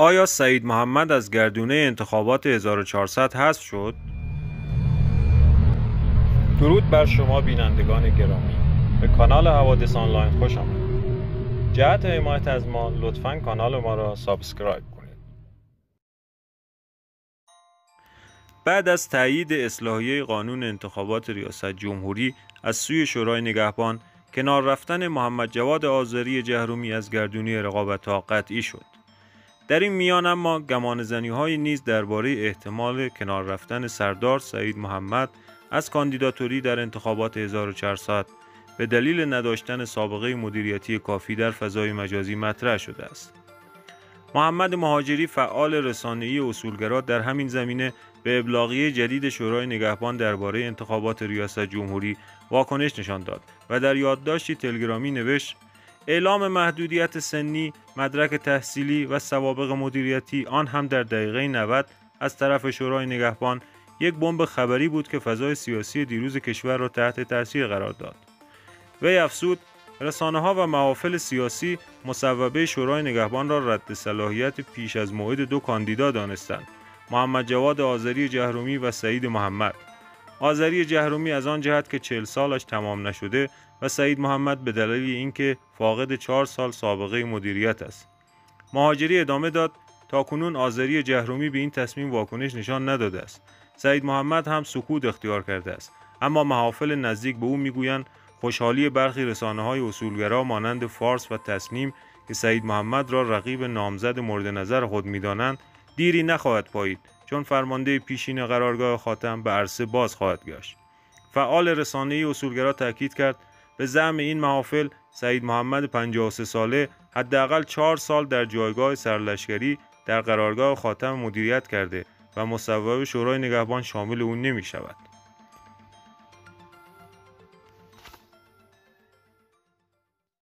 آیا سعید محمد از گردونه انتخابات 1400 حذف شد؟ درود بر شما بینندگان گرامی. به کانال حوادث آنلاین خوش آمدید. جهت حمایت از ما لطفا کانال ما را subscribe کنید. بعد از تایید اصلاحیه قانون انتخابات ریاست جمهوری از سوی شورای نگهبان کنار رفتن محمد جواد آذری جهرمی از گردونه رقابت ها قطعی شد. در این میان اما گمان زنی های نیز درباره احتمال کنار رفتن سردار سعید محمد از کاندیداتوری در انتخابات 1400 به دلیل نداشتن سابقه مدیریتی کافی در فضای مجازی مطرح شده است. محمد مهاجری فعال رسانه‌ای اصولگرا در همین زمینه به ابلاغیه جدید شورای نگهبان درباره انتخابات ریاست جمهوری واکنش نشان داد و در یادداشتی تلگرامی نوشت اعلام محدودیت سنی، مدرک تحصیلی و سوابق مدیریتی آن هم در دقیقه 90 از طرف شورای نگهبان یک بمب خبری بود که فضای سیاسی دیروز کشور را تحت تاثیر قرار داد. وی افسود رسانه ها و محافل سیاسی مصوبه شورای نگهبان را رد صلاحیت پیش از موعد دو کاندیدا دانستند محمد جواد آذری جهرومی و سعید محمد آذری جهرومی از آن جهت که چهل سالش تمام نشده و سعید محمد به دلیل اینکه فاقد چهار سال سابقه مدیریت است. مهاجری ادامه داد تا کنون آذری جهرومی به این تصمیم واکنش نشان نداده است. سعید محمد هم سکوت اختیار کرده است. اما محافل نزدیک به او می‌گویند خوشحالی برخی رسانه های اصولگرا مانند فارس و تصمیم که سعید محمد را رقیب نامزد مورد نظر خود می‌دانند دیری نخواهد پایید چون فرمانده پیشین قرارگاه خاتم به عرصه باز خواهد گشت. فعال رسانه اصولگرا تاکید کرد به زعم این محافل سعید محمد 53 ساله حداقل چهار سال در جایگاه سرلشکری در قرارگاه خاتم مدیریت کرده و مصوبه شورای نگهبان شامل او نمی شود.